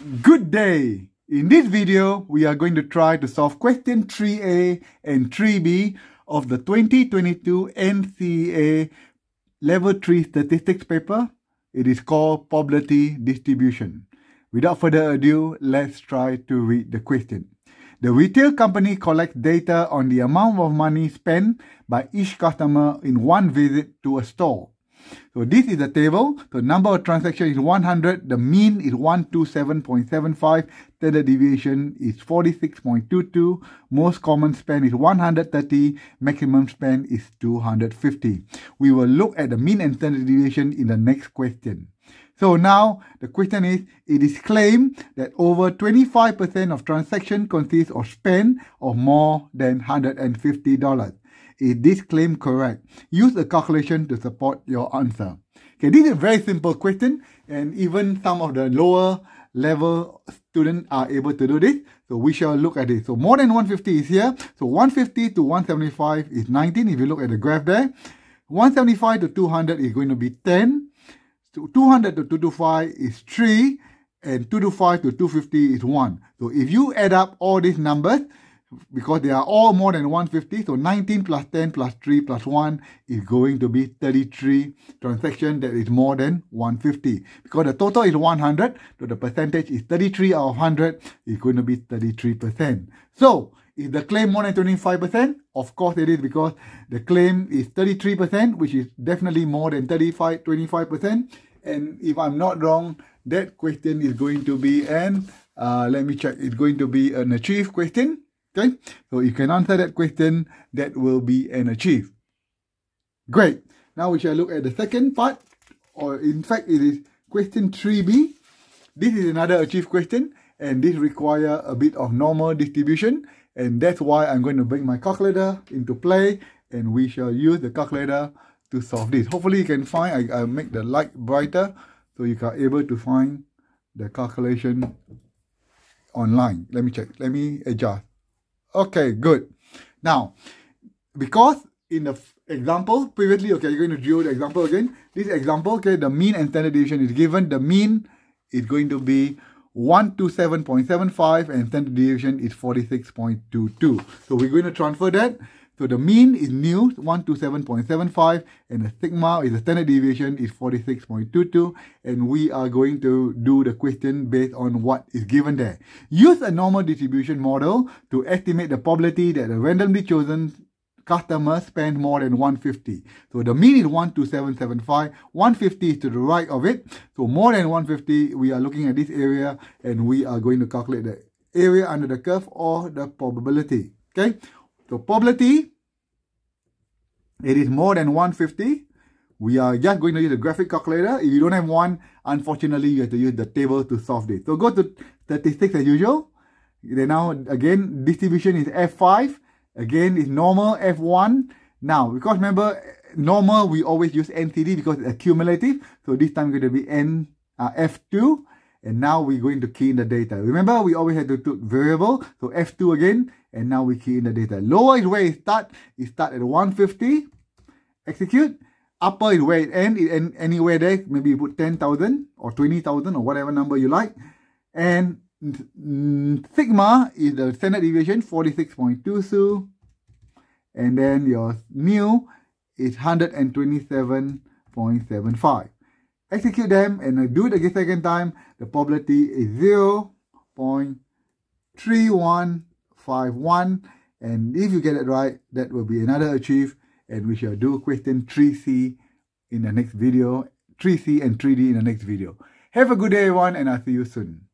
Good day! In this video, we are going to try to solve question 3A and 3B of the 2022 NCEA Level 3 Statistics paper. It is called Probability Distribution. Without further ado, let's try to read the question. The retail company collects data on the amount of money spent by each customer in one visit to a store. So this is the table. The number of transactions is 100. The mean is 127.75. Standard deviation is 46.22. Most common spend is 130. Maximum spend is 250. We will look at the mean and standard deviation in the next question. So now the question is, it is claimed that over 25% of transaction consists of spend of more than $150. Is this claim correct? Use a calculation to support your answer. Okay, this is a very simple question and even some of the lower level students are able to do this. So we shall look at it. So more than 150 is here. So 150 to 175 is 19 if you look at the graph there. 175 to 200 is going to be 10. So 200 to 225 is 3 and 225 to 250 is 1. So if you add up all these numbers, because they are all more than 150. So 19 plus 10 plus 3 plus 1 is going to be 33 transaction that is more than 150. Because the total is 100, so the percentage is 33 out of 100 is going to be 33%. So is the claim more than 25%? Of course it is because the claim is 33%, which is definitely more than 35, 25%. And if I'm not wrong, that question is going to be an, uh, let me check, it's going to be an achieved question. Okay, so you can answer that question, that will be an achieve. Great. Now we shall look at the second part, or in fact it is question 3b. This is another achieve question, and this require a bit of normal distribution, and that's why I'm going to bring my calculator into play, and we shall use the calculator to solve this. Hopefully you can find, I, I make the light brighter, so you are able to find the calculation online. Let me check, let me adjust. Okay, good. Now, because in the example previously, okay, you're going to draw the example again. This example, okay, the mean and standard deviation is given. The mean is going to be 127.75 and standard deviation is 46.22. So we're going to transfer that so the mean is mu, 127.75, and the sigma is the standard deviation is 46.22, and we are going to do the question based on what is given there. Use a normal distribution model to estimate the probability that a randomly chosen customer spend more than 150. So the mean is 12775, 150 is to the right of it. So more than 150, we are looking at this area, and we are going to calculate the area under the curve or the probability. Okay. So probability, it is more than 150. We are just going to use a graphic calculator. If you don't have one, unfortunately, you have to use the table to solve this. So go to statistics as usual. Then now, again, distribution is F5. Again, it's normal F1. Now, because remember, normal, we always use NCD because it's accumulative. So this time, it's going to be N uh, F2. And now we're going to key in the data. Remember, we always had to put variable. So F2 again. And now we key in the data. Lower is where it start. It start at 150. Execute. Upper is where it end. It end anywhere there. Maybe you put 10,000 or 20,000 or whatever number you like. And sigma is the standard deviation 46.22. And then your mu is 127.75 execute them and do it again second time, the probability is 0 0.3151. And if you get it right, that will be another achieve. And we shall do question 3C in the next video, 3C and 3D in the next video. Have a good day, everyone, and I'll see you soon.